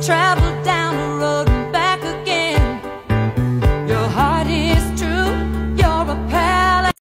travel down